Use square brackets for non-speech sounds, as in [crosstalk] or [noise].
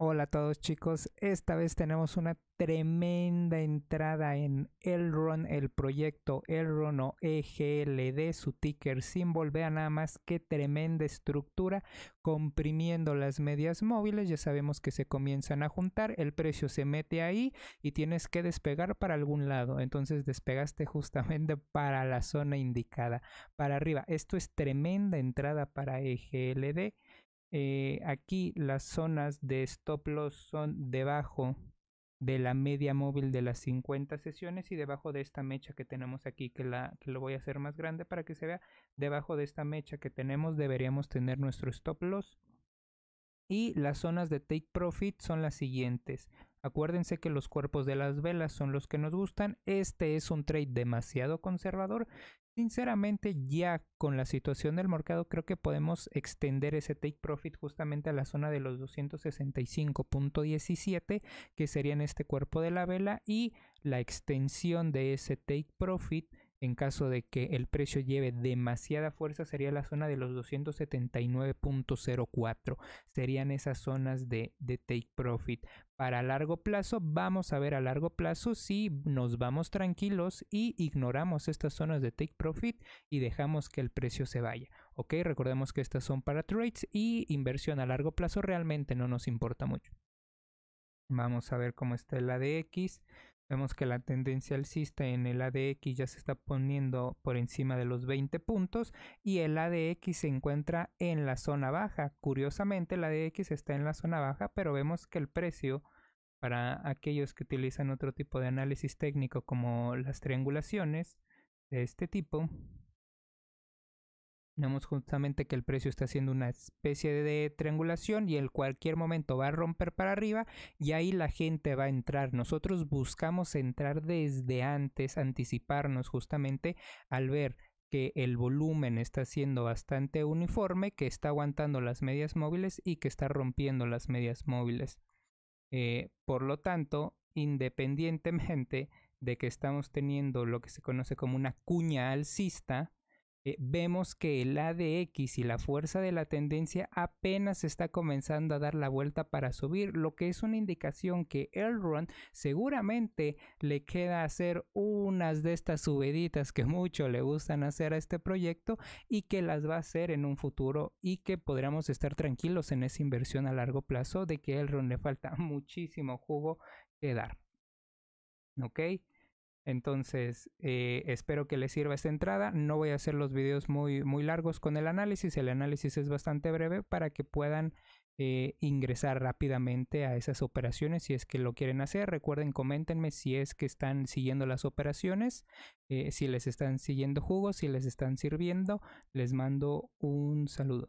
Hola a todos chicos, esta vez tenemos una tremenda entrada en Elron, el proyecto Elron o EGLD, su ticker symbol. Vean nada más qué tremenda estructura comprimiendo las medias móviles. Ya sabemos que se comienzan a juntar, el precio se mete ahí y tienes que despegar para algún lado. Entonces despegaste justamente [laughs] para la zona indicada, para arriba. Esto es tremenda entrada para EGLD. Eh, aquí las zonas de stop loss son debajo de la media móvil de las 50 sesiones y debajo de esta mecha que tenemos aquí que, la, que lo voy a hacer más grande para que se vea debajo de esta mecha que tenemos deberíamos tener nuestro stop loss y las zonas de take profit son las siguientes. Acuérdense que los cuerpos de las velas son los que nos gustan. Este es un trade demasiado conservador. Sinceramente, ya con la situación del mercado, creo que podemos extender ese take profit justamente a la zona de los 265.17, que sería en este cuerpo de la vela, y la extensión de ese take profit en caso de que el precio lleve demasiada fuerza sería la zona de los 279.04 serían esas zonas de, de, take profit. Para largo plazo vamos a ver a largo plazo si nos vamos tranquilos y ignoramos estas zonas de take profit y dejamos que el precio se vaya ok recordemos que estas son para trades y inversión a largo plazo realmente no nos importa mucho. Vamos a ver cómo está el ADX. Vemos que la tendencia alcista en el ADX ya se está poniendo por encima de los 20 puntos y el ADX se encuentra en la zona baja. Curiosamente el ADX está en la zona baja, pero vemos que el precio para aquellos que utilizan otro tipo de análisis técnico como las triangulaciones de este tipo, Vemos justamente que el precio está haciendo una especie de triangulación y en cualquier momento va a romper para arriba y ahí la gente va a entrar. Nosotros buscamos entrar desde antes, anticiparnos justamente al ver que el volumen está siendo bastante uniforme, que está aguantando las medias móviles y que está rompiendo las medias móviles. Eh, por lo tanto, independientemente de que estamos teniendo lo que se conoce como una cuña alcista, eh, vemos que el ADX y la fuerza de la tendencia apenas está comenzando a dar la vuelta para subir, lo que es una indicación que Elrond seguramente le queda hacer unas de estas subiditas que mucho le gustan hacer a este proyecto y que las va a hacer en un futuro y que podríamos estar tranquilos en esa inversión a largo plazo de que Elrond le falta [laughs] muchísimo jugo que dar. ¿Ok? Entonces, eh, espero que les sirva esta entrada. No voy a hacer los videos muy, muy largos con el análisis. El análisis es bastante breve para que puedan eh, ingresar rápidamente a esas operaciones si es que lo quieren hacer. Recuerden, coméntenme si es que están siguiendo las operaciones, eh, si les están siguiendo jugos, si les están sirviendo. Les mando un saludo.